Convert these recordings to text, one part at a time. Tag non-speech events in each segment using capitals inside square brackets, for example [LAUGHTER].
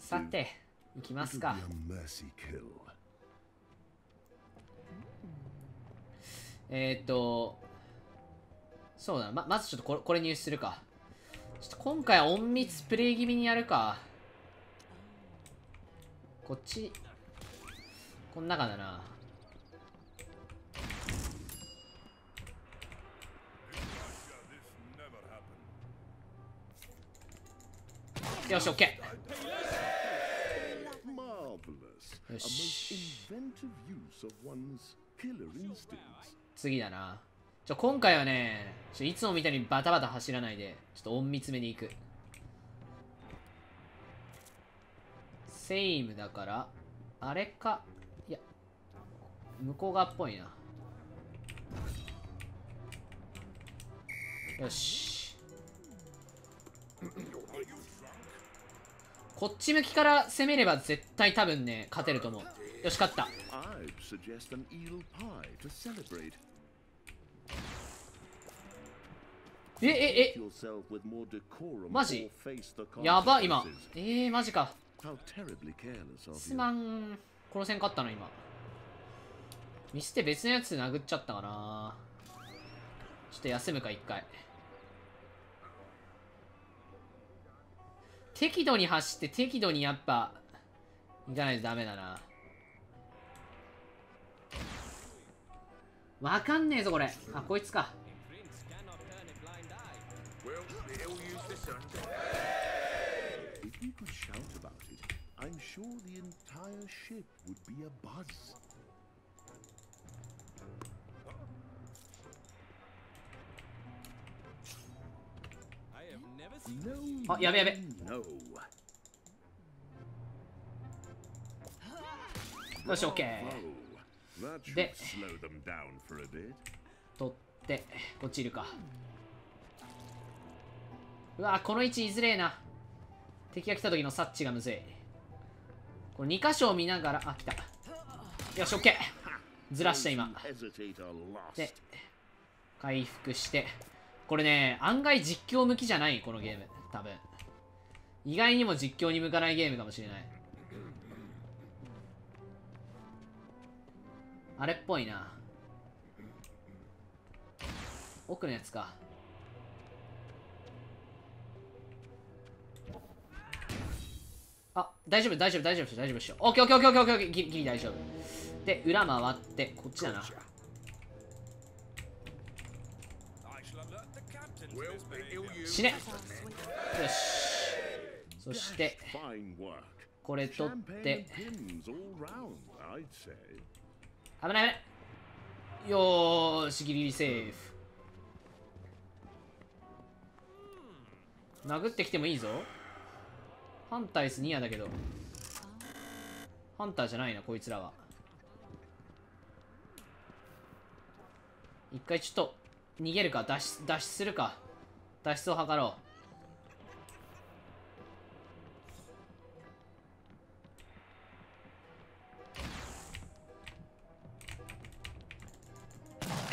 さて行きますか.えー、っとそうだなままずちょっとこれこれ入手するかちょっと今回は隠密プレイ気味にやるかこっちこの中だな.よし OK Marvelous. A Yes. 次だな。ちょ今回はねちょいつもみたいにバタバタ走らないでちょっと隠密めに行く。セイムだからあれか？いや向こう側っぽいな。よし。こっち向きから攻めれば絶対多分ね、勝てると思う。よし、勝った。えええ,えマジ？やば、今。ええ、マジか。すまん。この戦勝ったの、今。ミスって別のやつで殴っちゃったかな。ちょっと休むか、一回。適度に走って適度にやっぱ行かないとダメだな。分かんねえぞこれ。あこいつか。あやべやべ No. よし OK Oh, bit. 取ってこっちいるか。うわこの位置いずれえな。敵が来た時の察知がむずい。これ2箇所を見ながらあ来た。よし OK ずらした今.で回復して。これね案外実況向きじゃないこのゲーム。多分意外にも実況に向かないゲームかもしれない。あれっぽいな。奥のやつか。あ大丈夫大丈夫大丈夫大丈夫っしょ。オッケーオッケーオッケーオッケーオッケーギギリ大丈夫。で裏回ってこっちだな。死ね。よし。そして.これ取って.危ない危ない。よーしギリギリセーフ。殴ってきてもいいぞ。ハンター S ニアだけど。ハンターじゃないなこいつらは。一回ちょっと逃げるか脱出脱出するか。脱出を図ろう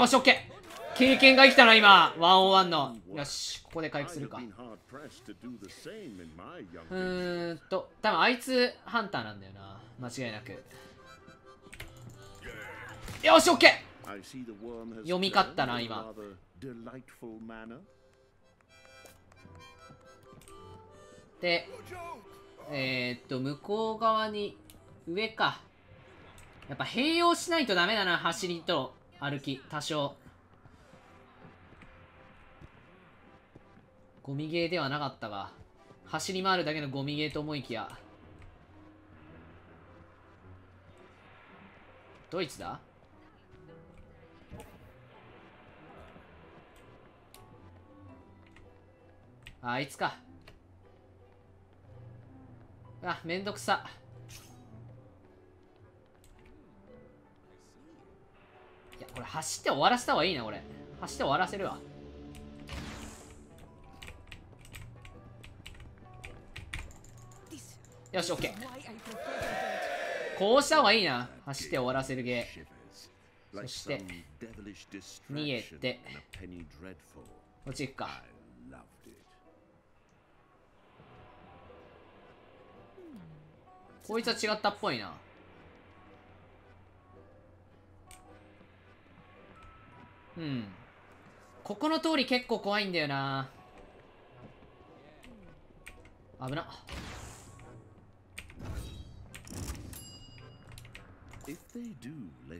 よし、オッケー経験が生きたな、今。ワンオンワンの。よし、ここで回復するか。うーんと、多分あいつ、ハンターなんだよな。間違いなく。よし、オッケー読み勝ったな、今。で、えー、っと、向こう側に、上か。やっぱ併用しないとダメだな、走りと歩き多少。ゴミゲーではなかったが走り回るだけのゴミゲーと思いきやドイツだ？あいつか。あめんどくさ。これ走って終わらせた方がいいなこれ。走って終わらせるわ。よしオッケー。こうした方がいいな。走って終わらせるゲー。Shivers. Like So ste- some devilish distraction 逃げて。こっち行くか。こいつは違ったっぽいな。うん。ここの通り結構怖いんだよな。危な。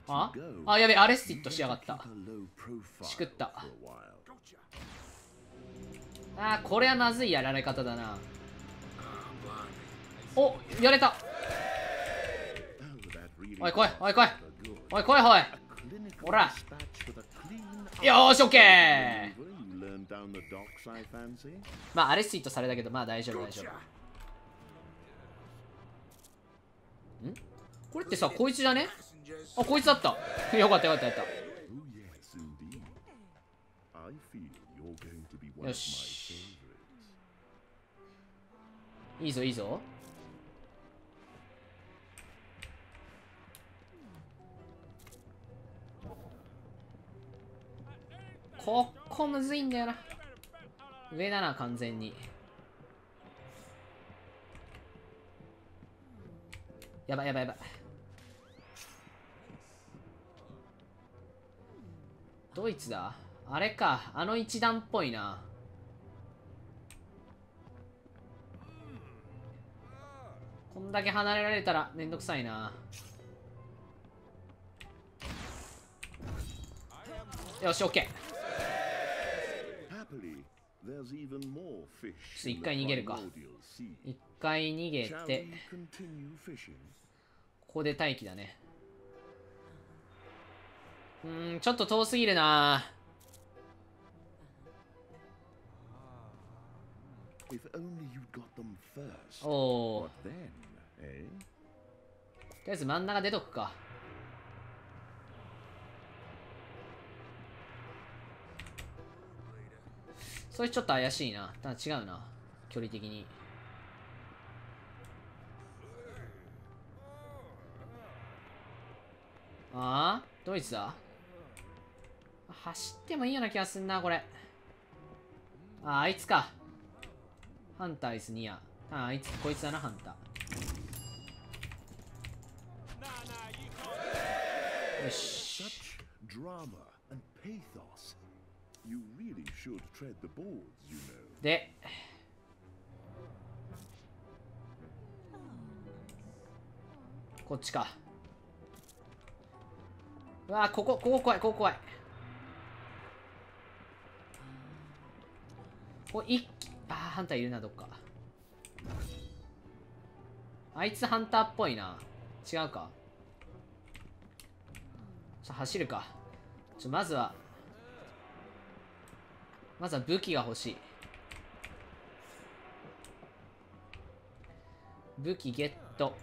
あ？あやべアレスティットしやがった。しくった。あこれはまずいやられ方だな。おやれた。おい来いおい来い。おい来いおい。ほら。よし、オッケーまあ、アレスイートされたけど、まあ大丈夫、大丈夫。ん？これってさ、こいつじゃね？あ、こいつだった。よかった、よかった、よかった。よし。いいぞ、いいぞ。ここむずいんだよな。上だな完全に。やばいやばいやばい。ドイツだ？あれかあの一段っぽいな。こんだけ離れられたらめんどくさいな。よし OK Happily, there's even more fish ちょっと一回逃げるか。一回逃げてここで待機だね。うんちょっと遠すぎるな。おおとりあえず真ん中出とくか。それちょっと怪しいな。ただ違うな。距離的に。ああドイツだ？走ってもいいような気がすんなこれ。ああいつか。ハンターイスニア。ああいつこいつだなハンター。よし。でこっちか。うわここここ怖いここ怖い。ここ一気あハンターいるなどっか。あいつハンターっぽいな。違うか。ちょ走るか。ちょまずはまずは武器が欲しい。武器ゲット。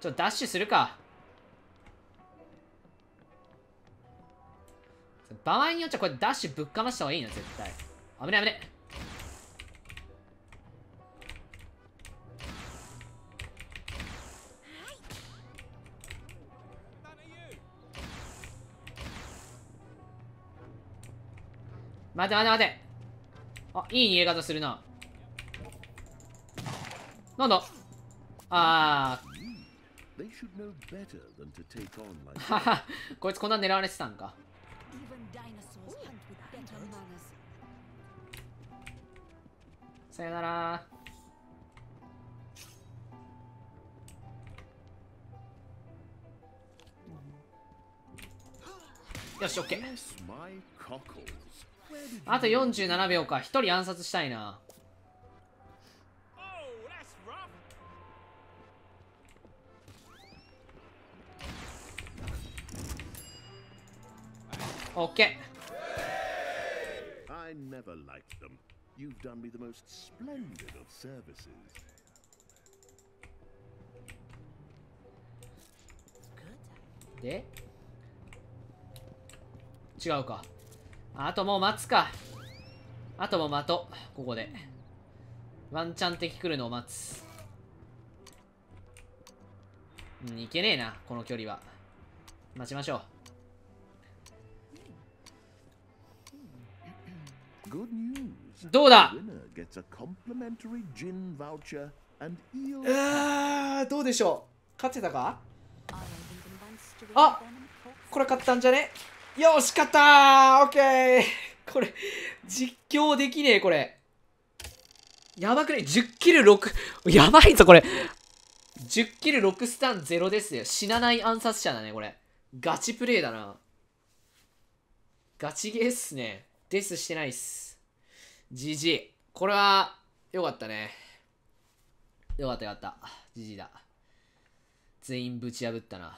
ちょっとダッシュするか。場合によっちゃこれダッシュぶっかました方がいいな絶対。危ね危ね待て待て待て。あいい逃げ方するな。なんだ？ああ [LAUGHS] こいつこんな狙われてたんか。さよなら。よしオッケーあと47秒か1人暗殺したいな Oh, that's rough. OK I never liked them. You've done me the most splendid of services. で違うかあともう待つか。あともう待とう。ここで。ワンチャン的来るのを待つ。うん、いけねえな。この距離は。待ちましょう。どうだ？うわどうでしょう勝てたか？あこれ勝ったんじゃね？よし勝ったー。オッケー。これ実況できねえこれ。やばくね？10キル6やばいぞこれ。10キル6スタン0ですよ。死なない暗殺者だねこれ。ガチプレイだな。ガチゲーっすね。デスしてないっす。GG これはよかったね。よかったよかった。GG だ。全員ぶち破ったな。